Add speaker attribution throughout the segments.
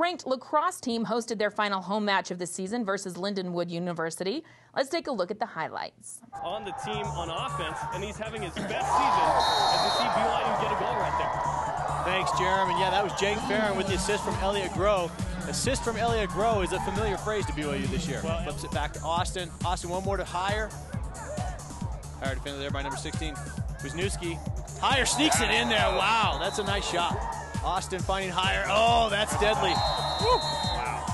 Speaker 1: ranked lacrosse team hosted their final home match of the season versus Lindenwood University. Let's take a look at the highlights.
Speaker 2: On the team on offense, and he's having his best season as you see BYU get a goal right there.
Speaker 3: Thanks, Jeremy. And yeah, that was Jake Farron with the assist from Elliot Groh. Assist from Elliot Groh is a familiar phrase to BYU this year. Well, Flips it back to Austin. Austin, one more to Higher. Higher defender there by number 16. Wisniewski. Higher sneaks it in there. Wow, that's a nice shot. Austin finding Higher. Oh, that's deadly. Woo. Wow.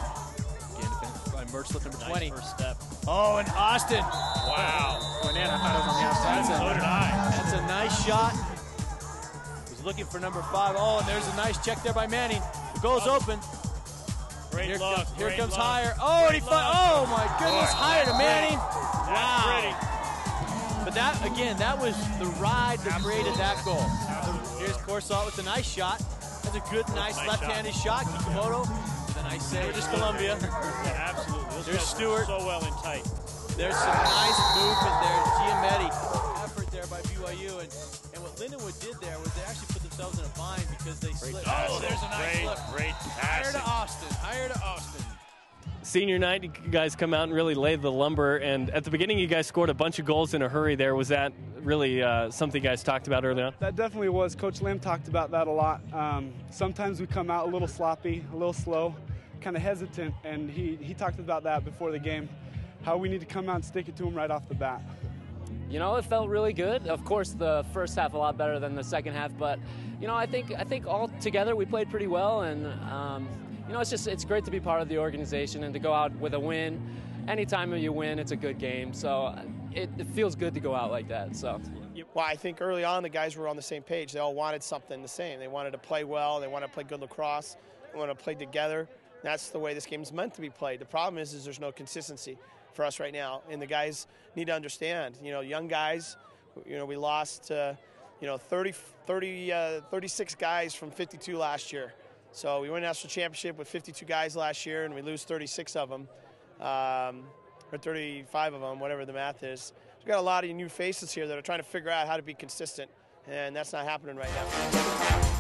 Speaker 3: Again, defended by Mertzliff, number
Speaker 2: nice
Speaker 3: 20.
Speaker 2: First step.
Speaker 3: Oh, and Austin.
Speaker 2: Wow.
Speaker 3: In. I thought it was on the outside.
Speaker 2: So did I.
Speaker 3: That's a nice shot. He's looking for number five. Oh, and there's a nice check there by Manning. The goal's
Speaker 2: Oh.
Speaker 3: open.
Speaker 2: Great
Speaker 3: Here,
Speaker 2: look.
Speaker 3: comes, here
Speaker 2: great
Speaker 3: comes
Speaker 2: look.
Speaker 3: Higher. Oh, and he
Speaker 2: Great
Speaker 3: fi- Oh my goodness,
Speaker 2: Boy,
Speaker 3: Higher to Manning. Wow.
Speaker 2: Pretty.
Speaker 3: But that again, that was the ride that created that goal. Here's Corsalt with a nice shot. That's a good, nice,
Speaker 2: Nice
Speaker 3: left-handed shot. Kikumoto with a nice save. Just Columbia.
Speaker 2: Yeah, absolutely. Those
Speaker 3: There's Stewart.
Speaker 2: So well in tight.
Speaker 3: There's some nice movement there. Giametti. Effort there by BYU. And, and what Lindenwood did there was they actually put themselves in a bind because they slipped. Oh, there's a nice
Speaker 2: Great,
Speaker 3: look.
Speaker 2: great
Speaker 3: Higher to Austin. Higher to Austin.
Speaker 2: Senior night, you guys come out and really lay the lumber. And at the beginning, you guys scored a bunch of goals in a hurry there. Was that really uh, something you guys talked about early on?
Speaker 4: That definitely was. Coach Lim talked about that a lot. Um, sometimes we come out a little sloppy, a little slow, kind of hesitant, and he, he talked about that before the game, how we need to come out and stick it to him right off the bat.
Speaker 5: You know, it felt really good. Of course, the first half a lot better than the second half, but you know, I think I think all together we played pretty well, and um, you know, it's just it's great to be part of the organization and to go out with a win. Anytime you win, it's a good game, so it, it feels good to go out like that. So.
Speaker 6: Well, I think early on the guys were on the same page. They all wanted something the same. They wanted to play well. They wanted to play good lacrosse. They wanted to play together. That's the way this game is meant to be played. The problem is, is there's no consistency for us right now, and the guys need to understand. You know, young guys. You know, we lost, uh, you know, 30, 30 uh, 36 guys from 52 last year. So we won a national championship with 52 guys last year, and we lose 36 of them, um, or 35 of them, whatever the math is. We've got a lot of new faces here that are trying to figure out how to be consistent, and that's not happening right now.